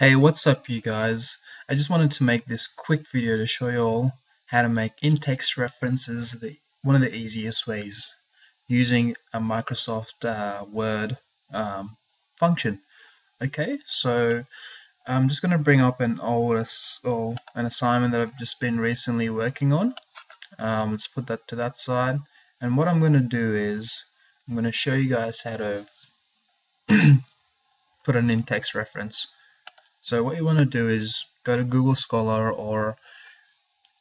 Hey, what's up you guys? I just wanted to make this quick video to show you all how to make in-text references the, one of the easiest ways using a Microsoft uh, Word um, function. Okay, so I'm just going to bring up an old or an assignment that I've just been recently working on. Um, let's put that to that side. And what I'm going to do is I'm going to show you guys how to put an in-text reference. So what you want to do is go to Google Scholar or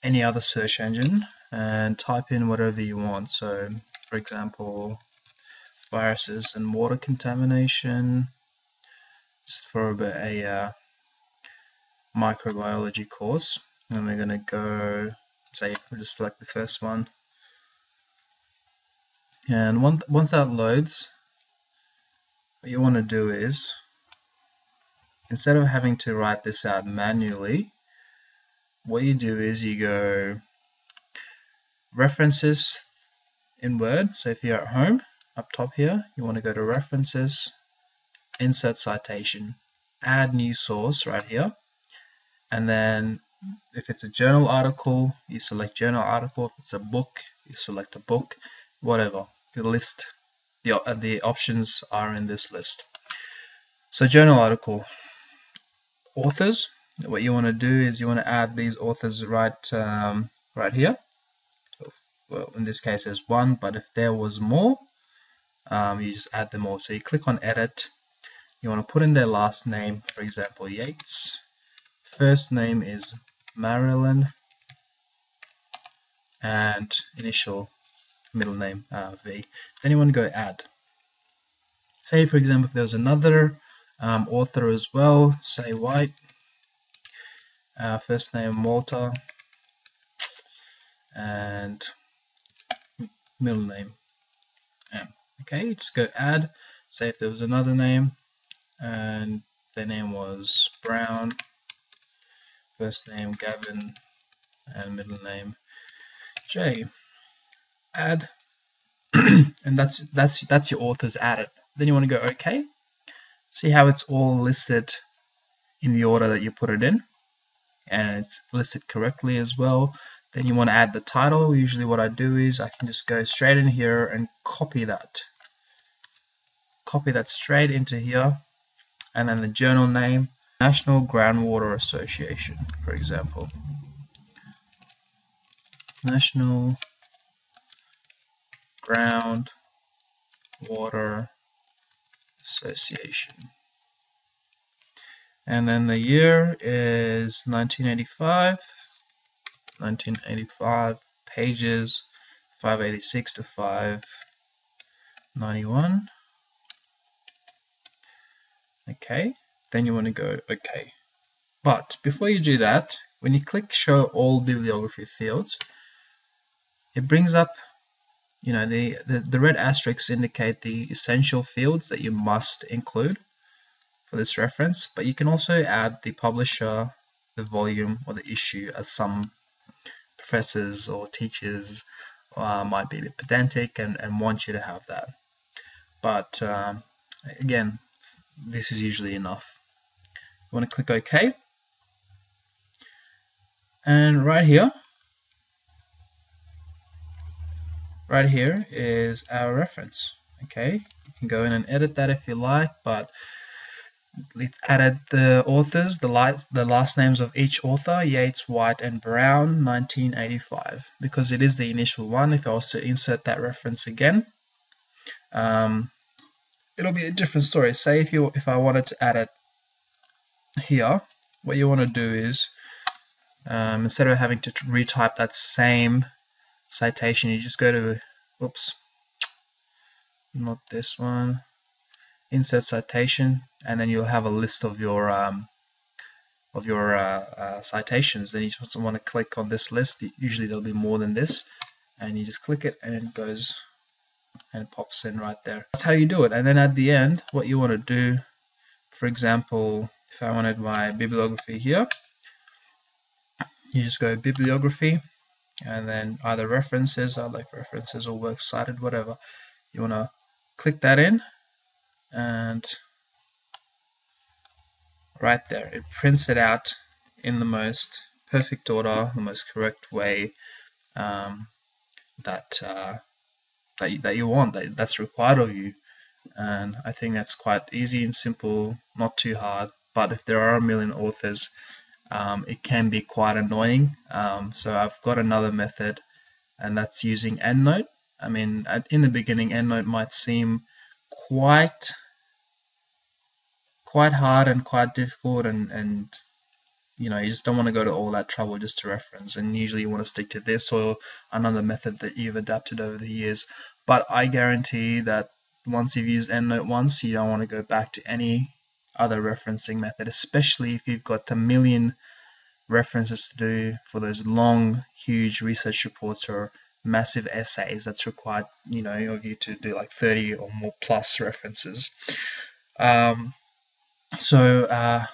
any other search engine and type in whatever you want. So for example, viruses and water contamination, just for a, uh, microbiology course. And we're going to go, say, we'll just select the first one. And once, once that loads, what you want to do is instead of having to write this out manually, what you do is you go references in Word. So if you're at home, up top here, you want to go to references, insert citation, add new source right here. And then if it's a journal article, you select journal article. If it's a book, you select a book, whatever. The list, the, the options are in this list. So journal article, authors. What you want to do is you want to add these authors right um, right here. Well in this case there's one but if there was more um, you just add them all. So you click on edit. You want to put in their last name for example Yates. First name is Marilyn. And initial middle name uh, V. Then you want to go add. Say for example if there's another um, author as well, say White, uh, first name Walter, and middle name M. Okay, just go add, say if there was another name, and their name was Brown, first name Gavin, and middle name J. Add, and that's that's that's your author's added. Then you want to go OK see how it's all listed in the order that you put it in. And it's listed correctly as well. Then you want to add the title. Usually what I do is I can just go straight in here and copy that. Copy that straight into here. And then the journal name National Groundwater Association for example. National Groundwater Association. And then the year is 1985. 1985 pages 586 to 591. Okay, then you want to go OK. But before you do that, when you click show all bibliography fields, it brings up you know the, the, the red asterisks indicate the essential fields that you must include for this reference but you can also add the publisher the volume or the issue as some professors or teachers uh, might be a bit pedantic and, and want you to have that. But um, again this is usually enough. You want to click OK and right here right here is our reference. Okay you can go in and edit that if you like but let's added the authors the, light, the last names of each author Yates White and Brown 1985 because it is the initial one if I was to insert that reference again um, it'll be a different story. Say if you if I wanted to add it here what you want to do is um, instead of having to retype that same citation you just go to oops not this one. Insert citation and then you'll have a list of your um, of your uh, uh, citations. Then you just want to click on this list. Usually there'll be more than this and you just click it and it goes and pops in right there. That's how you do it. And then at the end what you want to do for example if I wanted my bibliography here you just go bibliography and then either references like references or works cited whatever you want to click that in and right there. It prints it out in the most perfect order, the most correct way um, that, uh, that, you, that you want, that, that's required of you. And I think that's quite easy and simple, not too hard. But if there are a million authors, um, it can be quite annoying. Um, so I've got another method, and that's using EndNote. I mean, at, in the beginning, EndNote might seem quite quite hard and quite difficult and, and you know you just don't want to go to all that trouble just to reference and usually you want to stick to this or another method that you've adapted over the years but I guarantee that once you've used EndNote once you don't want to go back to any other referencing method especially if you've got a million references to do for those long huge research reports or massive essays that's required you know of you to do like 30 or more plus references um, so uh,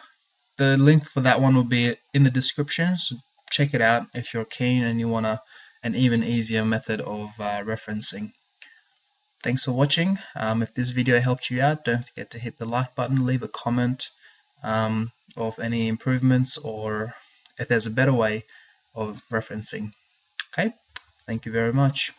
the link for that one will be in the description. So check it out if you're keen and you want a, an even easier method of uh, referencing. Thanks for watching. Um, if this video helped you out, don't forget to hit the like button, leave a comment um, of any improvements or if there's a better way of referencing. Okay, thank you very much.